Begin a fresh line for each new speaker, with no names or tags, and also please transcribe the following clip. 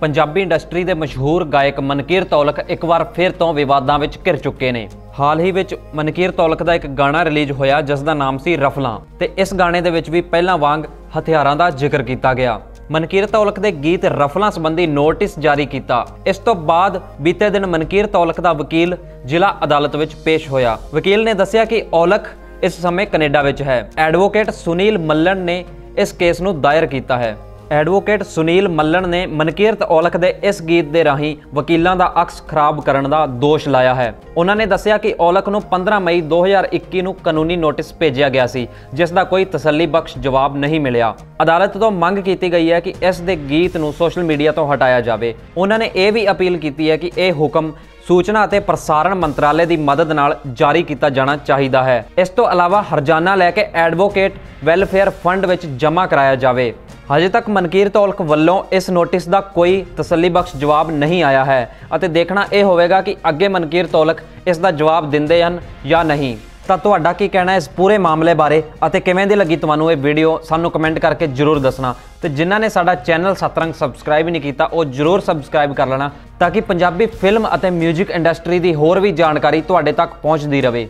Punjabi industry ਦੇ ਮਸ਼ਹੂਰ ਗਾਇਕ ਮਨਕੀਰ ਤੌਲਕ ਇੱਕ ਵਾਰ ਫਿਰ ਤੋਂ ਵਿਵਾਦਾਂ ਵਿੱਚ ਘਿਰ ਚੁੱਕੇ ਨੇ। ਹਾਲ ਹੀ ਵਿੱਚ ਮਨਕੀਰ ਤੌਲਕ ਦਾ ਇੱਕ ਗਾਣਾ ਰਿਲੀਜ਼ ਹੋਇਆ ਜਿਸ ਦਾ ਨਾਮ ਸੀ ਰਫਲਾਂ ਤੇ ਇਸ ਗਾਣੇ ਦੇ ਵਿੱਚ ਵੀ ਪਹਿਲਾਂ ਵਾਂਗ ਹਥਿਆਰਾਂ ਦਾ ਜ਼ਿਕਰ ਕੀਤਾ ਗਿਆ। ਮਨਕੀਰ ਤੌਲਕ ਦੇ ਗੀਤ ਰਫਲਾਂ ਸੰਬੰਧੀ ਨੋਟਿਸ ਜਾਰੀ ਕੀਤਾ। ਇਸ ਤੋਂ ਬਾਅਦ ਬੀਤੇ ਦਿਨ ਮਨਕੀਰ ਤੌਲਕ ਦਾ ਵਕੀਲ ਜ਼ਿਲ੍ਹਾ ਅਦਾਲਤ ਵਿੱਚ ਪੇਸ਼ ਹੋਇਆ। ਵਕੀਲ ਨੇ ਦੱਸਿਆ ਕਿ ਔਲਖ ਇਸ ਸਮੇਂ ਕੈਨੇਡਾ ਵਿੱਚ ਹੈ। ਐਡਵੋਕੇਟ ਸੁਨੀਲ ਮੱਲਣ ਨੇ ਇਸ ਕੇਸ ਨੂੰ ਦਾਇਰ ਕੀਤਾ ਹੈ। ਐਡਵੋਕੇਟ ਸੁਨੀਲ ਮੱਲਣ ਨੇ ਮਨਕੀਰਤ ਔਲਖ ਦੇ ਇਸ ਗੀਤ ਦੇ ਰਾਹੀਂ ਵਕੀਲਾਂ ਦਾ ਅਕਸ ਖਰਾਬ ਕਰਨ ਦਾ ਦੋਸ਼ ਲਾਇਆ ਹੈ। ਉਹਨਾਂ ਨੇ ਦੱਸਿਆ ਕਿ ਔਲਖ ਨੂੰ 15 ਮਈ 2021 ਨੂੰ ਕਾਨੂੰਨੀ ਨੋਟਿਸ ਭੇਜਿਆ ਗਿਆ ਸੀ, ਜਿਸ ਦਾ ਕੋਈ ਤਸੱਲੀਬਖਸ਼ ਜਵਾਬ ਨਹੀਂ ਮਿਲਿਆ। ਅਦਾਲਤ ਤੋਂ ਮੰਗ ਕੀਤੀ ਗਈ ਹੈ ਕਿ ਇਸ ਦੇ ਗੀਤ ਨੂੰ ਸੋਸ਼ਲ ਮੀਡੀਆ ਤੋਂ ਹਟਾਇਆ ਜਾਵੇ। ਉਹਨਾਂ ਨੇ ਇਹ ਵੀ ਅਪੀਲ ਕੀਤੀ ਹੈ ਕਿ ਇਹ ਹੁਕਮ ਸੂਚਨਾ ਅਤੇ ਪ੍ਰਸਾਰਣ ਮੰਤਰਾਲੇ ਦੀ ਮਦਦ ਨਾਲ ਜਾਰੀ ਕੀਤਾ ਜਾਣਾ ਚਾਹੀਦਾ ਹੈ। ਇਸ ਤੋਂ ਇਲਾਵਾ ਹਰਜਾਨਾ ਲੈ ਕੇ ਐਡਵੋਕੇਟ ਵੈਲਫੇਅਰ ਫੰਡ ਵਿੱਚ ਜਮ੍ਹਾਂ ਕਰਾਇਆ ਜਾਵੇ। ਹਜੇ ਤੱਕ ਮਨਕੀਰ ਤੌਲਕ ਵੱਲੋਂ ਇਸ ਨੋਟਿਸ ਦਾ ਕੋਈ ਤਸੱਲੀਬਖਸ਼ ਜਵਾਬ ਨਹੀਂ ਆਇਆ ਹੈ ਅਤੇ ਦੇਖਣਾ ਇਹ ਹੋਵੇਗਾ ਕਿ ਅੱਗੇ ਮਨਕੀਰ ਤੌਲਕ ਇਸ ਦਾ ਜਵਾਬ ਦਿੰਦੇ ਹਨ ਜਾਂ ਨਹੀਂ। ਤਾਂ ਤੁਹਾਡਾ ਕੀ ਕਹਿਣਾ ਇਸ ਪੂਰੇ ਮਾਮਲੇ ਬਾਰੇ ਅਤੇ ਕਿਵੇਂ ਦੀ ਲੱਗੀ ਤੁਹਾਨੂੰ ਇਹ ਵੀਡੀਓ? ਸਾਨੂੰ ਕਮੈਂਟ ਕਰਕੇ ਜਰੂਰ ਦੱਸਣਾ। ਤੇ ਜਿਨ੍ਹਾਂ ਨੇ ਸਾਡਾ ਚੈਨਲ ਸਤਰੰਗ ਸਬਸਕ੍ਰਾਈਬ ਨਹੀਂ ਕੀਤਾ, ਉਹ ਜਰੂਰ ਸਬਸਕ੍ਰਾਈਬ ਕਰ ਲੈਣਾ ਤਾਂ ਕਿ ਪੰਜਾਬੀ ਫਿਲਮ ਅਤੇ 뮤직 ਇੰਡਸਟਰੀ ਦੀ ਹੋਰ ਵੀ ਜਾਣਕਾਰੀ ਤੁਹਾਡੇ ਤੱਕ ਪਹੁੰਚਦੀ ਰਹੇ।